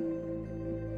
うん。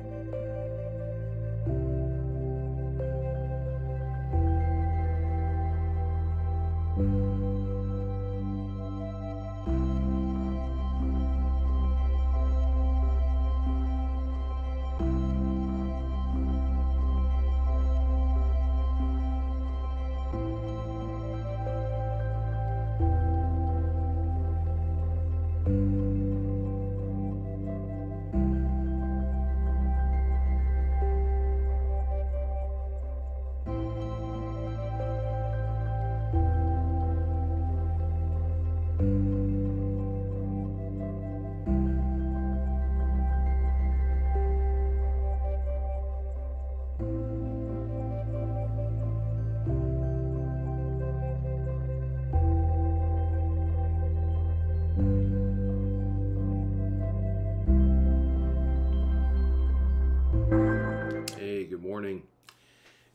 Morning.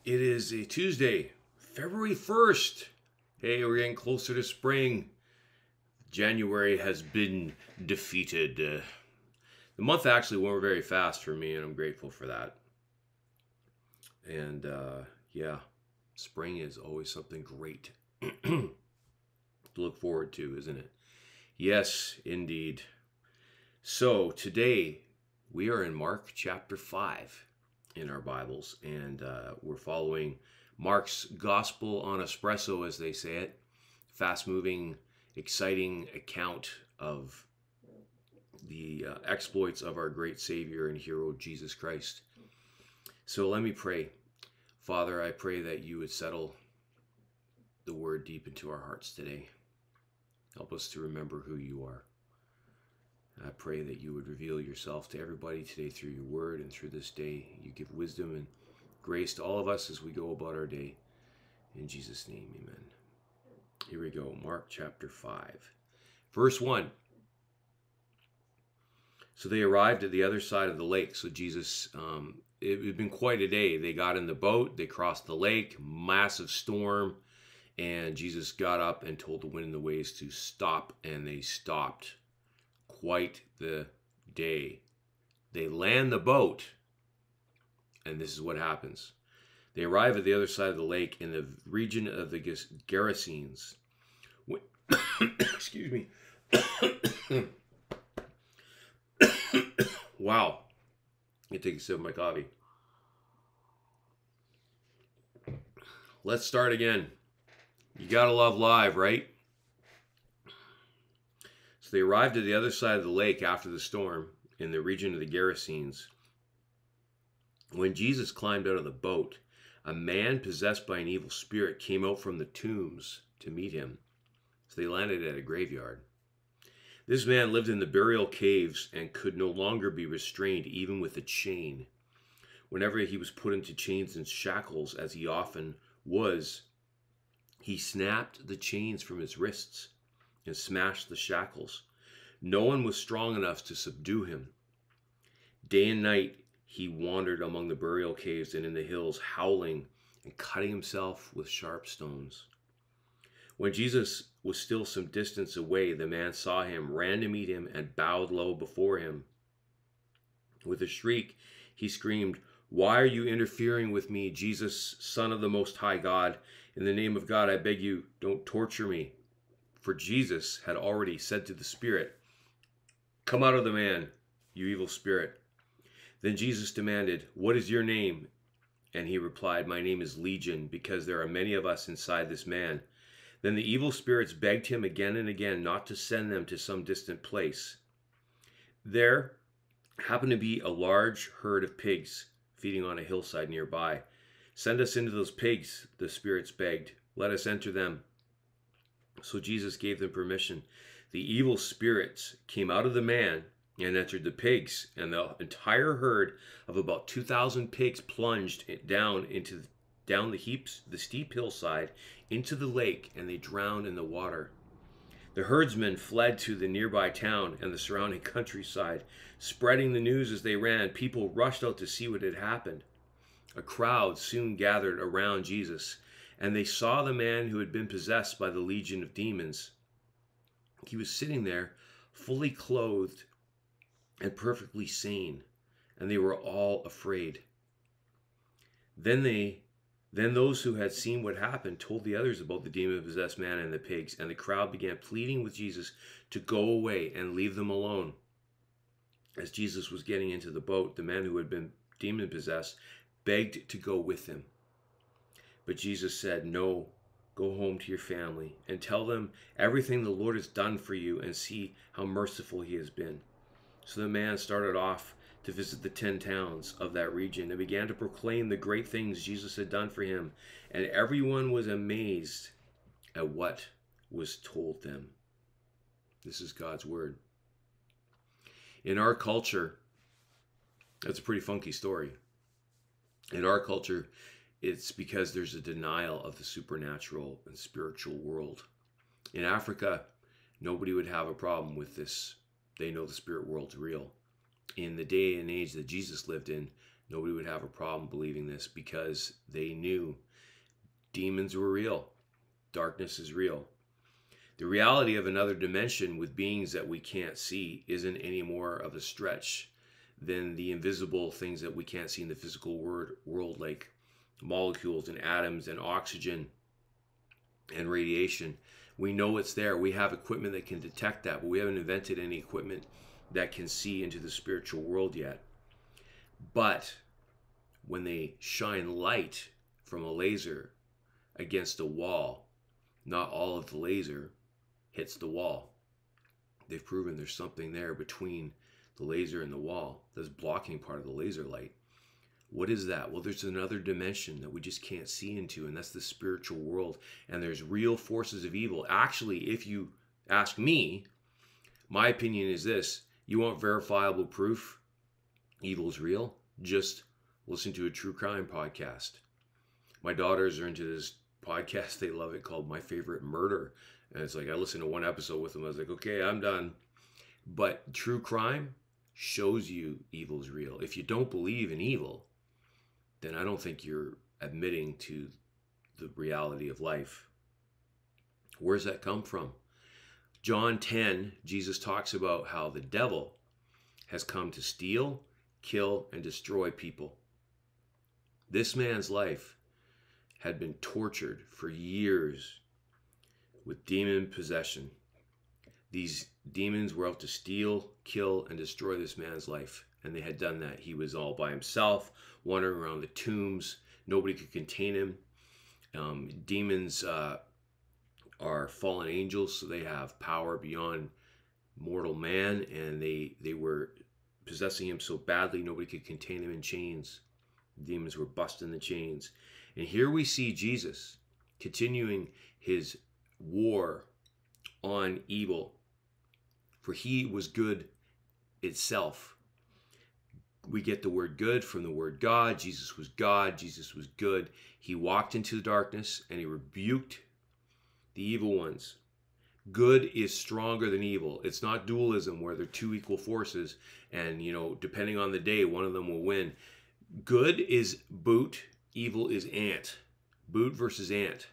It is a Tuesday, February 1st. Hey, we're getting closer to spring. January has been defeated. Uh, the month actually went very fast for me, and I'm grateful for that. And uh, yeah, spring is always something great to look forward to, isn't it? Yes, indeed. So today we are in Mark chapter 5 in our Bibles, and uh, we're following Mark's Gospel on Espresso, as they say it. Fast moving, exciting account of the uh, exploits of our great Savior and hero, Jesus Christ. So let me pray. Father, I pray that you would settle the word deep into our hearts today. Help us to remember who you are. I pray that you would reveal yourself to everybody today through your word and through this day. You give wisdom and grace to all of us as we go about our day. In Jesus' name, amen. Here we go. Mark chapter 5, verse 1. So they arrived at the other side of the lake. So Jesus, um, it had been quite a day. They got in the boat, they crossed the lake, massive storm, and Jesus got up and told the wind and the waves to stop, and they stopped quite the day. They land the boat, and this is what happens. They arrive at the other side of the lake in the region of the Gerasenes. Excuse me. wow. I take a sip of my coffee. Let's start again. You gotta love live, right? So they arrived at the other side of the lake after the storm in the region of the Gerasenes. When Jesus climbed out of the boat, a man possessed by an evil spirit came out from the tombs to meet him. So they landed at a graveyard. This man lived in the burial caves and could no longer be restrained even with a chain. Whenever he was put into chains and shackles, as he often was, he snapped the chains from his wrists and smashed the shackles. No one was strong enough to subdue him. Day and night he wandered among the burial caves and in the hills, howling and cutting himself with sharp stones. When Jesus was still some distance away, the man saw him, ran to meet him, and bowed low before him. With a shriek, he screamed, Why are you interfering with me, Jesus, Son of the Most High God? In the name of God, I beg you, don't torture me for Jesus had already said to the spirit, Come out of the man, you evil spirit. Then Jesus demanded, What is your name? And he replied, My name is Legion, because there are many of us inside this man. Then the evil spirits begged him again and again not to send them to some distant place. There happened to be a large herd of pigs feeding on a hillside nearby. Send us into those pigs, the spirits begged. Let us enter them. So Jesus gave them permission. The evil spirits came out of the man and entered the pigs, and the entire herd of about 2,000 pigs plunged down into down the heaps, the steep hillside, into the lake, and they drowned in the water. The herdsmen fled to the nearby town and the surrounding countryside, spreading the news as they ran. People rushed out to see what had happened. A crowd soon gathered around Jesus and they saw the man who had been possessed by the legion of demons. He was sitting there, fully clothed and perfectly sane. and they were all afraid. Then they then those who had seen what happened told the others about the demon possessed man and the pigs, and the crowd began pleading with Jesus to go away and leave them alone. As Jesus was getting into the boat, the man who had been demon possessed begged to go with him. But Jesus said, No, go home to your family and tell them everything the Lord has done for you and see how merciful he has been. So the man started off to visit the ten towns of that region and began to proclaim the great things Jesus had done for him. And everyone was amazed at what was told them. This is God's word. In our culture, that's a pretty funky story. In our culture, it's because there's a denial of the supernatural and spiritual world. In Africa, nobody would have a problem with this. They know the spirit world's real in the day and age that Jesus lived in, nobody would have a problem believing this because they knew demons were real, darkness is real. The reality of another dimension with beings that we can't see isn't any more of a stretch than the invisible things that we can't see in the physical world, like molecules and atoms and oxygen and radiation. We know it's there. We have equipment that can detect that, but we haven't invented any equipment that can see into the spiritual world yet. But when they shine light from a laser against a wall, not all of the laser hits the wall. They've proven there's something there between the laser and the wall that's blocking part of the laser light. What is that? Well, there's another dimension that we just can't see into, and that's the spiritual world. And there's real forces of evil. Actually, if you ask me, my opinion is this you want verifiable proof evil's real? Just listen to a true crime podcast. My daughters are into this podcast. They love it called My Favorite Murder. And it's like I listened to one episode with them. I was like, okay, I'm done. But true crime shows you evil's real. If you don't believe in evil, then I don't think you're admitting to the reality of life. Where's that come from? John 10, Jesus talks about how the devil has come to steal, kill, and destroy people. This man's life had been tortured for years with demon possession. These demons were out to steal, kill, and destroy this man's life. And they had done that. He was all by himself, wandering around the tombs. Nobody could contain him. Um, demons uh, are fallen angels, so they have power beyond mortal man, and they they were possessing him so badly nobody could contain him in chains. Demons were busting the chains. And here we see Jesus continuing his war on evil, for he was good itself. We get the word good from the word God. Jesus was God. Jesus was good. He walked into the darkness and he rebuked the evil ones. Good is stronger than evil. It's not dualism where they're two equal forces and, you know, depending on the day, one of them will win. Good is boot, evil is ant. Boot versus ant.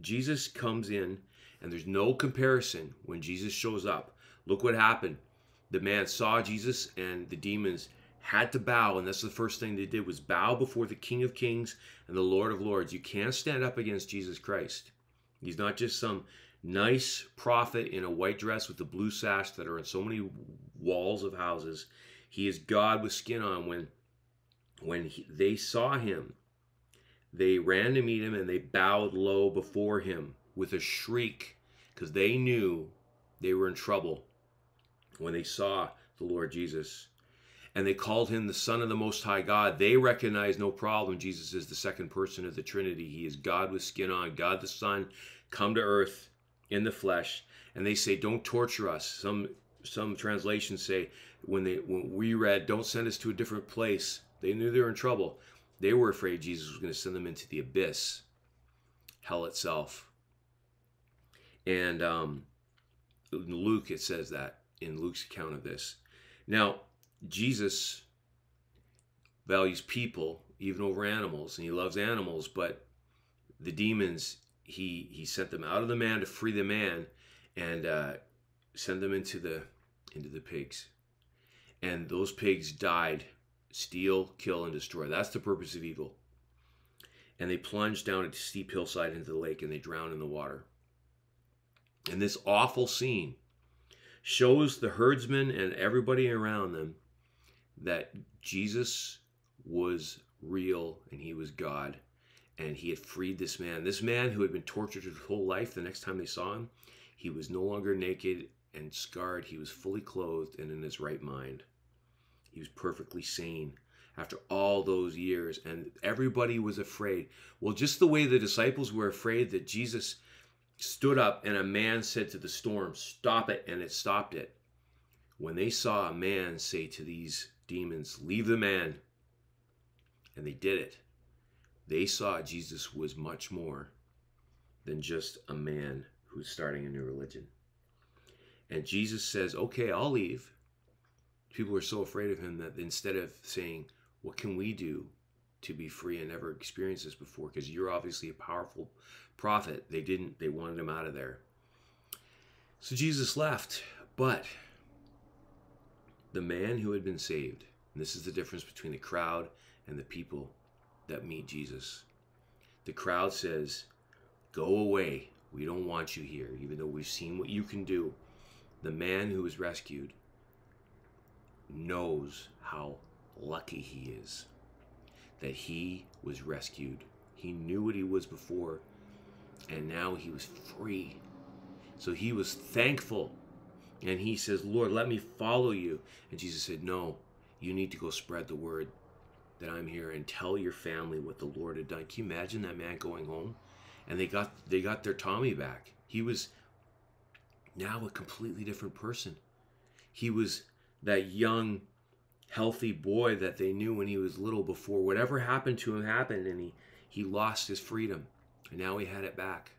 Jesus comes in and there's no comparison when Jesus shows up. Look what happened. The man saw Jesus and the demons had to bow and that's the first thing they did was bow before the King of Kings and the Lord of Lords. You can't stand up against Jesus Christ. He's not just some nice prophet in a white dress with the blue sash that are in so many walls of houses. He is God with skin on. When when he, they saw him, they ran to meet him and they bowed low before him with a shriek because they knew they were in trouble when they saw the Lord Jesus. And they called him the Son of the Most High God. They recognized no problem. Jesus is the second person of the Trinity. He is God with skin on, God the Son, come to earth in the flesh. And they say, Don't torture us. Some some translations say when they when we read, Don't send us to a different place. They knew they were in trouble. They were afraid Jesus was going to send them into the abyss, hell itself. And um, Luke, it says that in Luke's account of this. Now, Jesus values people even over animals, and he loves animals, but the demons he he sent them out of the man to free the man and uh, send them into the into the pigs and those pigs died steal, kill, and destroy. That's the purpose of evil. And they plunge down a steep hillside into the lake and they drown in the water. And this awful scene shows the herdsmen and everybody around them that Jesus was real and he was God and he had freed this man. This man who had been tortured his whole life, the next time they saw him, he was no longer naked and scarred. He was fully clothed and in his right mind. He was perfectly sane after all those years, and everybody was afraid. Well, just the way the disciples were afraid that Jesus stood up and a man said to the storm, Stop it, and it stopped it. When they saw a man say to these demons, Leave the man, and they did it, they saw Jesus was much more than just a man who's starting a new religion. And Jesus says, Okay, I'll leave. People are so afraid of him that instead of saying, What can we do to be free and never experienced this before? Because you're obviously a powerful prophet. They didn't, they wanted him out of there. So Jesus left. But the man who had been saved, and this is the difference between the crowd and the people that meet Jesus. The crowd says, Go away. We don't want you here, even though we've seen what you can do. The man who was rescued knows how lucky he is that he was rescued. He knew what he was before, and now he was free. So he was thankful. And he says, Lord, let me follow you. And Jesus said, No, you need to go spread the word that I'm here and tell your family what the Lord had done. Can you imagine that man going home? And they got they got their Tommy back. He was now a completely different person. He was that young, healthy boy that they knew when he was little before whatever happened to him happened and he, he lost his freedom. And now he had it back.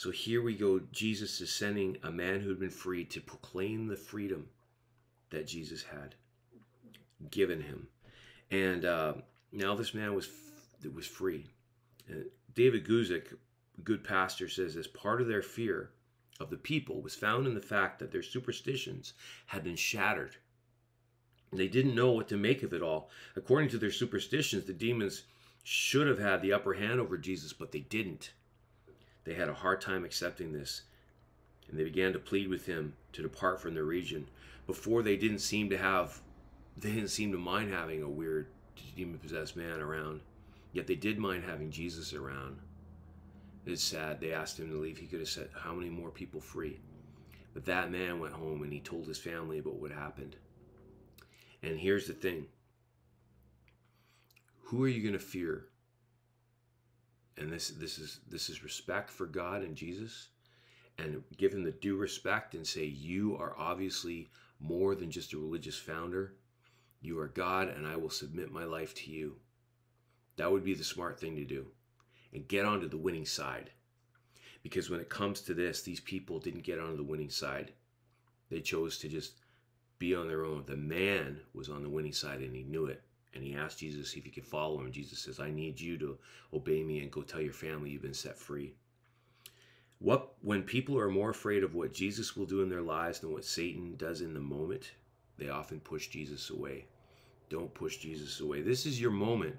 So here we go. Jesus is sending a man who had been freed to proclaim the freedom that Jesus had given him. And uh, now this man was was free. Uh, David Guzik, good pastor, says this part of their fear of the people was found in the fact that their superstitions had been shattered. They didn't know what to make of it all. According to their superstitions, the demons should have had the upper hand over Jesus, but they didn't. They had a hard time accepting this, and they began to plead with him to depart from the region. Before they didn't seem to have, they didn't seem to mind having a weird demon possessed man around, yet they did mind having Jesus around. It's sad. They asked him to leave. He could have set how many more people free. But that man went home and he told his family about what happened. And here's the thing who are you going to fear? And this, this, is, this is respect for God and Jesus. And give him the due respect and say, You are obviously more than just a religious founder. You are God, and I will submit my life to you. That would be the smart thing to do and get onto the winning side. Because when it comes to this, these people didn't get onto the winning side. They chose to just be on their own. The man was on the winning side and he knew it. And he asked Jesus if he could follow him. Jesus says, I need you to obey me and go tell your family you've been set free. What when people are more afraid of what Jesus will do in their lives than what Satan does in the moment, they often push Jesus away. Don't push Jesus away. This is your moment.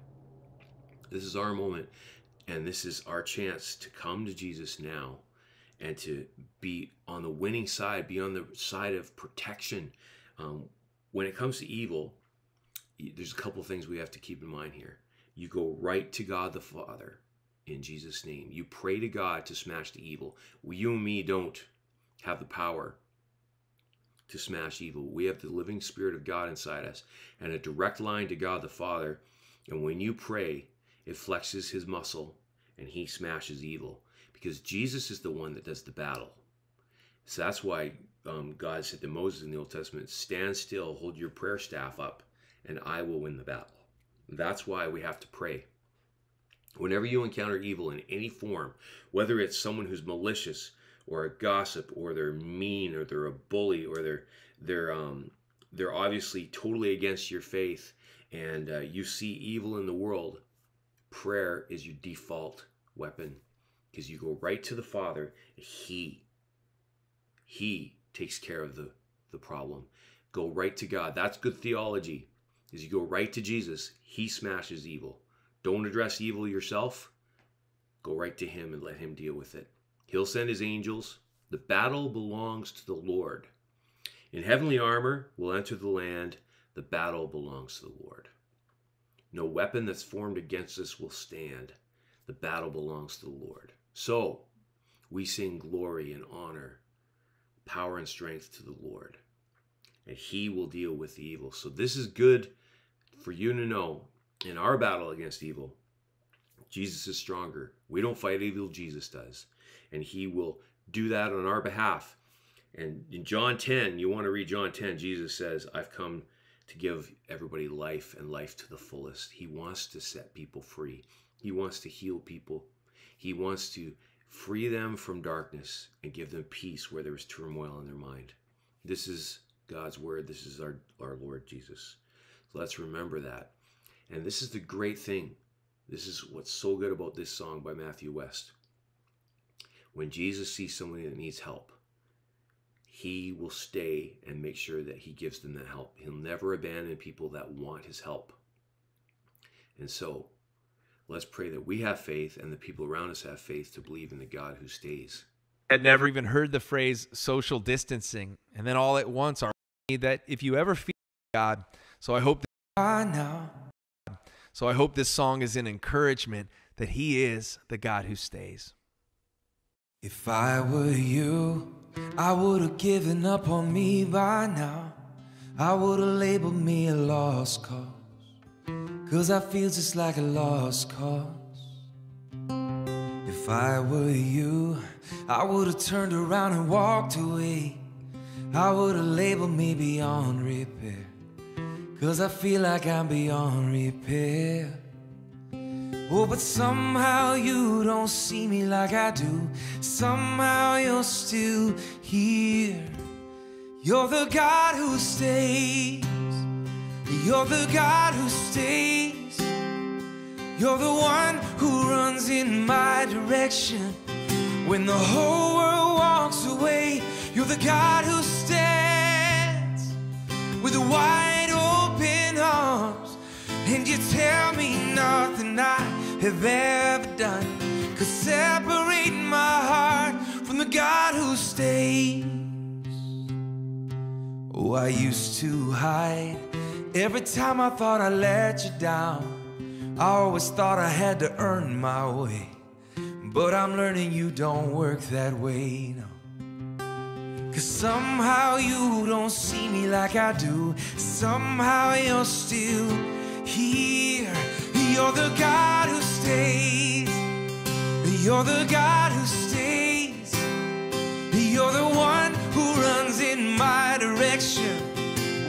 This is our moment and this is our chance to come to Jesus now and to be on the winning side, be on the side of protection. Um, when it comes to evil, there's a couple things we have to keep in mind here. You go right to God the Father in Jesus' name. You pray to God to smash the evil. You and me don't have the power to smash evil. We have the living Spirit of God inside us and a direct line to God the Father. And when you pray, it flexes his muscle and he smashes evil because Jesus is the one that does the battle. So that's why um, God said to Moses in the Old Testament, Stand still, hold your prayer staff up, and I will win the battle. That's why we have to pray. Whenever you encounter evil in any form, whether it's someone who's malicious or a gossip or they're mean or they're a bully or they're they're um, they're obviously totally against your faith and uh, you see evil in the world, prayer is your default weapon because you go right to the Father. and He, He takes care of the, the problem. Go right to God. That's good theology. Is you go right to Jesus, he smashes evil. Don't address evil yourself. Go right to him and let him deal with it. He'll send his angels. The battle belongs to the Lord. In heavenly armor, we'll enter the land. The battle belongs to the Lord. No weapon that's formed against us will stand. The battle belongs to the Lord. So, we sing glory and honor, power and strength to the Lord. And he will deal with the evil. So, this is good for you to know in our battle against evil. Jesus is stronger. We don't fight evil, Jesus does. And he will do that on our behalf. And in John 10, you want to read John 10, Jesus says, I've come to give everybody life and life to the fullest. He wants to set people free. He wants to heal people. He wants to free them from darkness and give them peace where there is turmoil in their mind. This is God's word. This is our, our Lord Jesus. Let's remember that. And this is the great thing. This is what's so good about this song by Matthew West. When Jesus sees somebody that needs help, he will stay and make sure that he gives them that help. He'll never abandon people that want his help. And so, let's pray that we have faith and the people around us have faith to believe in the God who stays. Had never even heard the phrase social distancing, and then all at once are that if you ever feel God, so I hope. So I hope this song is an encouragement that He is the God who stays. If I were you, I would have given up on me by now. I would have labeled me a lost cause. Cause I feel just like a lost cause. If I were you, I would have turned around and walked away. I would have labeled me beyond repair. Cause I feel like I'm beyond repair. Oh, but somehow you don't see me like I do. Somehow you're still here. You're the God who stays. You're the God who stays. You're the one who runs in my direction. When the whole world walks away, you're the God who stands with wide open arms. And you tell me nothing I have ever done could separate my heart from the God who stays. Oh, I used to hide every time I thought I let you down. I always thought I had to earn my way, but I'm learning you don't work that way. No. Cause somehow you don't see me like I do. Somehow you're still here. You're the God who stays. You're the God who stays. You're the one who runs in my direction.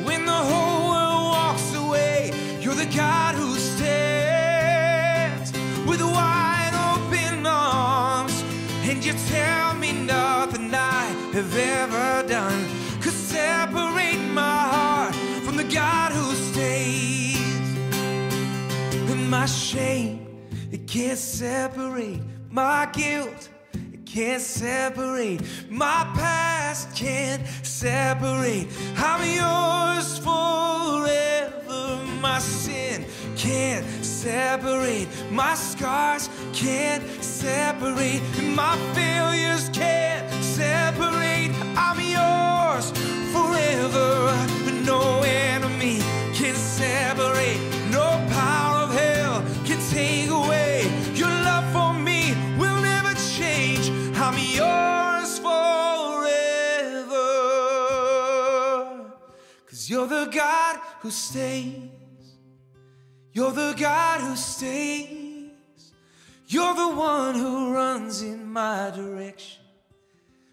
When the whole world walks away, you're the God who stands with wide open arms. And you tell me nothing I have ever done could separate my my shame, it can't separate my guilt. It can't separate my past, can't separate. I'm yours forever. My sin can't separate. My scars can't separate. My failures can't separate. I'm yours forever. No enemy can separate. Cause you're the God who stays. You're the God who stays. You're the one who runs in my direction.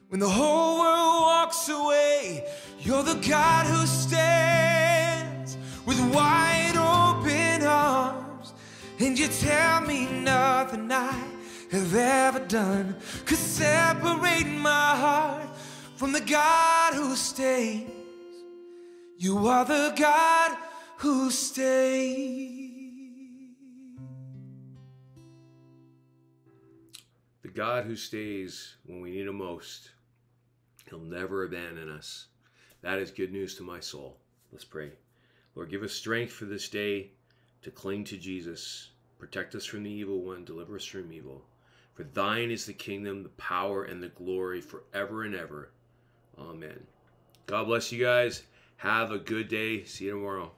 When the whole world walks away, you're the God who stands with wide open arms. And you tell me nothing I have ever done could separate my heart from the God who stays. You are the God who stays. The God who stays when we need him most. He'll never abandon us. That is good news to my soul. Let's pray. Lord, give us strength for this day to cling to Jesus. Protect us from the evil one, deliver us from evil. For thine is the kingdom, the power, and the glory forever and ever. Amen. God bless you guys. Have a good day. See you tomorrow.